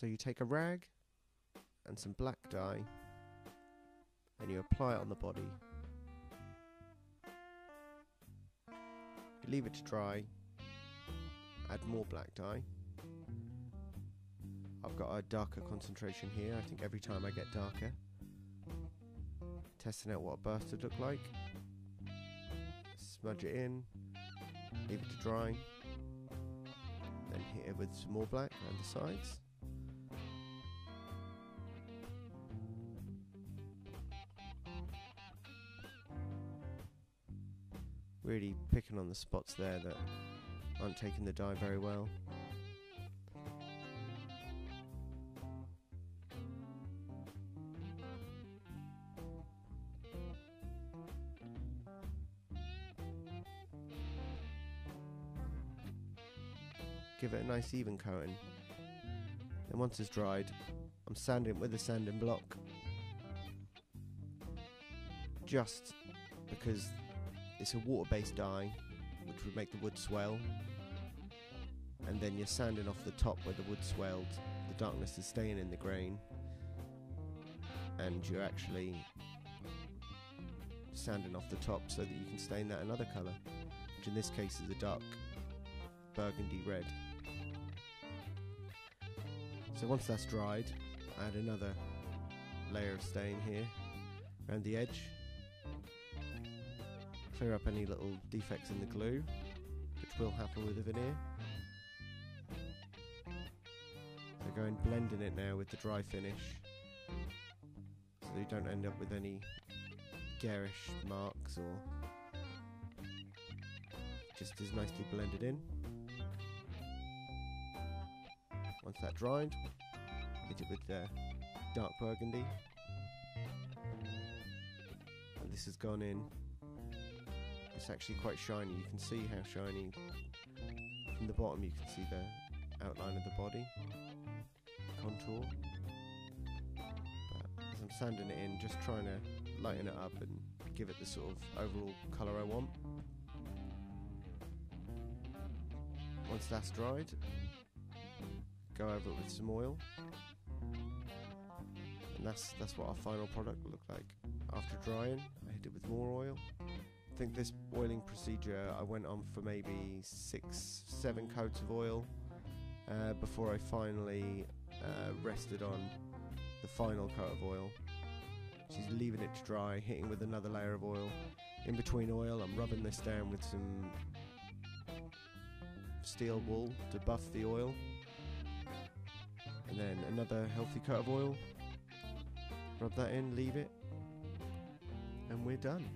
So you take a rag and some black dye and you apply it on the body. You leave it to dry, add more black dye. I've got a darker concentration here, I think every time I get darker. Testing out what a burst would look like. Smudge it in, leave it to dry, then hit it with some more black around the sides. Really picking on the spots there that aren't taking the dye very well. Give it a nice even coating. Then once it's dried, I'm sanding it with a sanding block. Just because it's a water-based dye, which would make the wood swell. And then you're sanding off the top where the wood swelled. The darkness is staying in the grain. And you're actually sanding off the top so that you can stain that another colour, which in this case is a dark burgundy red. So once that's dried, add another layer of stain here around the edge. Clear up any little defects in the glue, which will happen with the veneer. So go and blending it now with the dry finish, so you don't end up with any garish marks or just as nicely blended in. Once that dried, hit it with the dark burgundy. And this has gone in. It's actually quite shiny. You can see how shiny. From the bottom, you can see the outline of the body, contour. But as I'm sanding it in, just trying to lighten it up and give it the sort of overall colour I want. Once that's dried, go over it with some oil. And that's that's what our final product will look like. After drying, I hit it with more oil. Think this oiling procedure I went on for maybe six, seven coats of oil uh, before I finally uh, rested on the final coat of oil. She's leaving it to dry, hitting with another layer of oil. In between oil, I'm rubbing this down with some steel wool to buff the oil and then another healthy coat of oil. Rub that in, leave it, and we're done.